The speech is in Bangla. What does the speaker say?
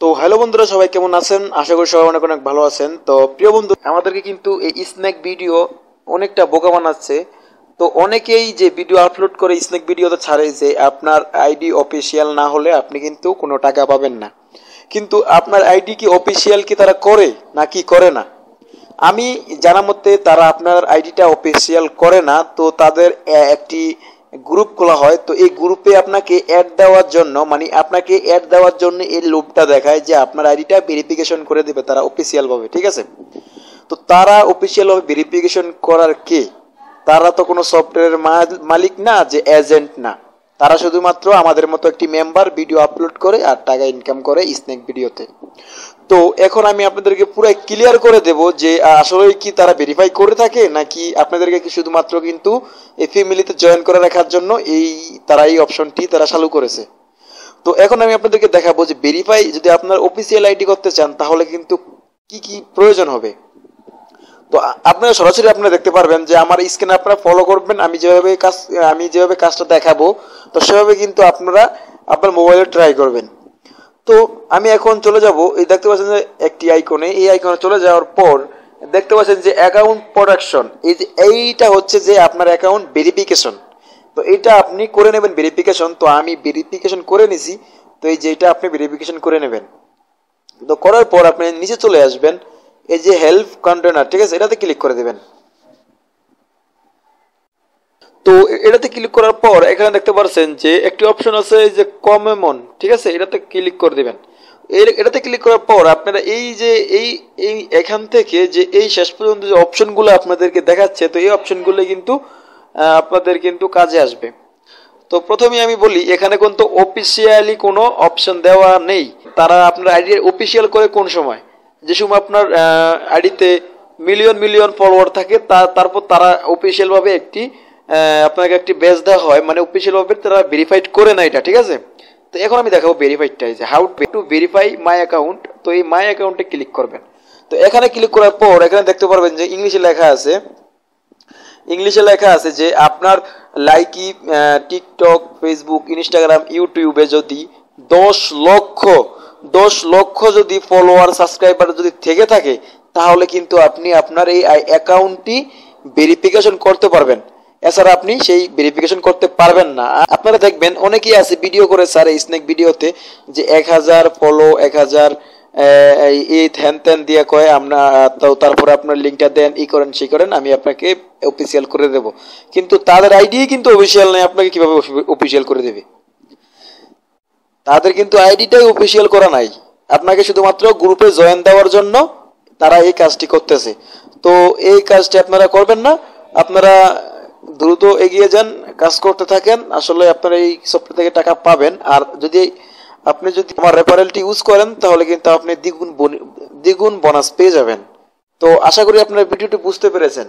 তো হ্যালো বন্ধুরা, সবাই কেমন আছেন? আশা করি সবাই অনেক অনেক ভালো আছেন। তো প্রিয় বন্ধু, আমাদেরকে কিন্তু এই স্ন্যাক ভিডিও অনেকটা বোকা বানাচ্ছে। তো অনেকেই যে ভিডিও আপলোড করে স্ন্যাক ভিডিওতে ছাড়ে যে আপনার আইডি অফিসিয়াল না হলে আপনি কিন্তু কোনো টাকা পাবেন না। কিন্তু আপনার আইডি কি অফিসিয়াল কি তারা করে নাকি করে না? আমি জানা মতে তারা আপনার আইডিটা অফিসিয়াল করে না। তো তাদের একটি গ্রুপ খোলা হয়, তো এই গ্রুপে আপনাকে অ্যাড দেওয়ার জন্য মানে আপনাকে অ্যাড দেওয়ার জন্য এই লোভটা দেখায় যে আপনার আইডিটা ভেরিফিকেশন করে দেবে তারা অফিসিয়াল ভাবে ঠিক আছে? তো তারা অফিসিয়াল ভাবে ভেরিফিকেশন করার কে? তারা তো কোনো সফটওয়্যারের মালিক না, যে এজেন্ট না। তারা শুধুমাত্র আমাদের মতো একটি মেম্বার ভিডিও আপলোড করে আর টাকা ইনকাম করে স্নেক ভিডিওতে। তো এখন আমি আপনাদেরকে পুরো ক্লিয়ার করে দেব যে আসলে কি তারা ভেরিফাই করে থাকে, নাকি আপনাদেরকে কি শুধুমাত্র কিন্তু এই ফ্যামিলিতে জয়েন করে রাখার জন্য এই তারা এই অপশনটি তারা চালু করেছে? তো এখন আমি আপনাদেরকে দেখাবো যে ভেরিফাই যদি আপনার অফিসিয়াল আইডি করতে চান, তাহলে কিন্তু কি কি প্রয়োজন হবে? তো আপনারা সরাসরি আপনারা দেখতে পারবেন যে আমার স্ক্রিনে আপনারা ফলো করবেন, আমি যেভাবে কাজ, আমি যেভাবে কাজটা দেখাবো, তো সেভাবে কিন্তু আপনারা আপনার মোবাইলে ট্রাই করবেন। তো আমি এখন চলে যাব, এই দেখতে পাচ্ছেন যে একটি আইকনে এই আইকনে চলে যাওয়ার পর দেখতে পাচ্ছেন যে অ্যাকাউন্ট প্রোডাকশন এই যে এইটা হচ্ছে যে আপনার অ্যাকাউন্ট ভেরিফিকেশন তো এটা আপনি করে নেবেন ভেরিফিকেশন তো আমি ভেরিফিকেশন করে নিছি, তো এই যে এটা আপনি ভেরিফিকেশন করে নেবেন। তো করার পর আপনি নিচে চলে আসবেন, এই যে হেল্প কন্টেনার ঠিক আছে? এটাতে ক্লিক করে দেবেন। তো এটাতে ক্লিক করার পর এখানে দেখতে পাচ্ছেন যে একটি অপশন আছে যে কমেমন ঠিক আছে? এটাতে ক্লিক করে দেবেন। এটাতে ক্লিক করার পর আপনারা এই যে, এই এই, এখান থেকে যে এই শেষ পর্যন্ত যে অপশনগুলো আপনাদেরকে দেখাচ্ছে, তো এই অপশনগুলো কিন্তু আপনাদের কিন্তু কাজে আসবে। তো প্রথমে আমি বলি, এখানে কিন্তু অফিসিয়ালি কোনো অপশন দেওয়া নেই। তারা আপনার আইডি অফিসিয়াল করে কোন সময়? যে সময় আপনার আইডিতে মিলিয়ন মিলিয়ন ফলোয়ার থাকে তারপর তারা অফিসিয়াল ভাবে একটি আপনাকে একটি বেজ দেওয়া হয় মানে অফিসিয়াল ভাবে তারা ভেরিফাইড করে না এটা, ঠিক আছে? তো এখন আমি দেখাবো ভেরিফাইডটা যে how to verify my account তো এই মাই অ্যাকাউন্টে ক্লিক করবেন। তো এখানে ক্লিক করার পর, এখানে দেখতে পারবেন যে ইংলিশে লেখা আছে, ইংলিশে লেখা আছে যে আপনার লাইকি টিকটক ফেসবুক ইনস্টাগ্রাম ইউটিউবে যদি দশ লক্ষ দশ লক্ষ যদি ফলোয়ার সাবস্ক্রাইবার যদি থেকে থাকে, তাহলে কিন্তু আপনি আপনার এই অ্যাকাউন্টটি ভেরিফিকেশন করতে পারবেন। এছাড়া আপনি সেই ভেরিফিকেশন করতে পারবেন না। আপনারা দেখবেন অনেকেই আছে ভিডিও করে স্যার স্নেক ভিডিওতে যে এক হাজার ফলো এক হাজার এই হ্যান ত্যান দিয়ে কয়, আমরা, তো তারপরে আপনার লিঙ্কটা দেন, ই করেন, সেই করেন, আমি আপনাকে অফিসিয়াল করে দেব। কিন্তু তাদের আইডি কিন্তু অফিসিয়াল নেই, আপনাকে কীভাবে অফিসিয়াল করে দেবে? তাদের কিন্তু আইডিটাই অফিসিয়াল করা নাই। আপনাকে শুধুমাত্র গ্রুপে জয়েন দেওয়ার জন্য তারা এই কাজটি করতেছে। তো এই কাজটি আপনারা করবেন না। আপনারা দ্রুত এগিয়ে যান, কাজ করতে থাকেন, আসলে আপনার এই সফটওয়্যার থেকে টাকা পাবেন। আর যদি আপনি যদি আমার রেফারেলটি ইউজ করেন, তাহলে কিন্তু আপনি দ্বিগুণ দ্বিগুণ বোনাস পেয়ে যাবেন। তো আশা করি আপনার ভিডিওটি বুঝতে পেরেছেন।